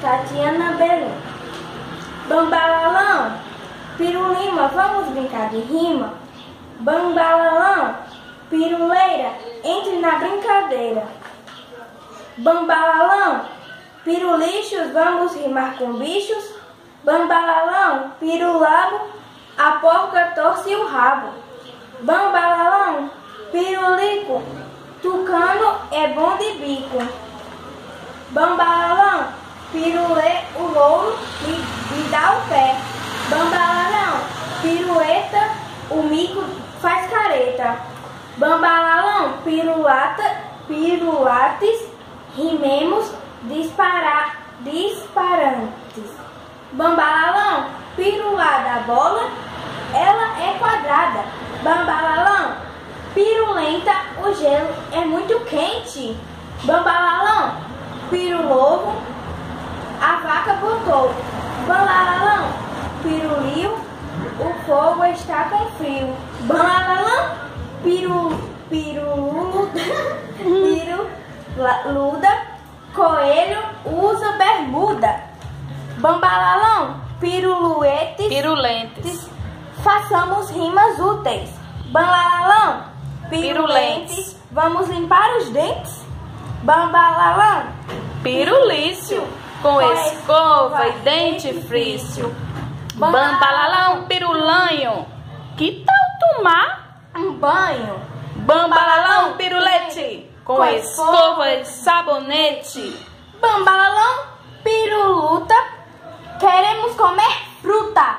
Tatiana Belém. Bambalalão, Pirulima, vamos brincar de rima? Bambalalão, Piruleira, entre na brincadeira. Bambalalão, Pirulichos, vamos rimar com bichos? Bambalalão, Pirulabo, a porca torce o rabo. Bambalalão, Pirulico, Tucano é bom de bico. Bambalalão, dá o pé. Bambalalão, pirueta, o mico faz careta. Bambalalão, pirulata, pirulates, rimemos disparar, disparantes. Bambalalão, pirulá da bola, ela é quadrada. Bambalalão, pirulenta, o gelo é muito quente. Bambalalão, pirulovo, a vaca botou. Bambalalão, pirulio, o fogo está com frio. Bambalalão, piru, piruluda, piruluda, coelho usa bermuda. Bambalalão, piruluetes, Pirulentes. façamos rimas úteis. Bambalalão, pirulentes, vamos limpar os dentes. Bambalalão, Pirulício. Com escova e dentifrício. Bambalalão, pirulanho. Que tal tomar? um banho. Bambalalão, pirulete. Com escova e sabonete. Bambalalão, piruluta, queremos comer fruta.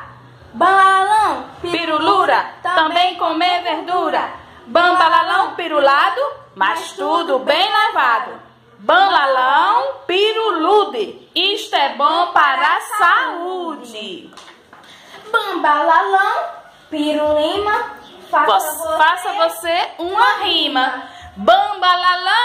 Bambalalão, Pirulura, também comer verdura. Bambalalão, pirulado, mas tudo bem lavado. Bambalalão, isto é bom para a saúde. Bambalalão, pirulima, faça faça você uma rima. Bambalalão,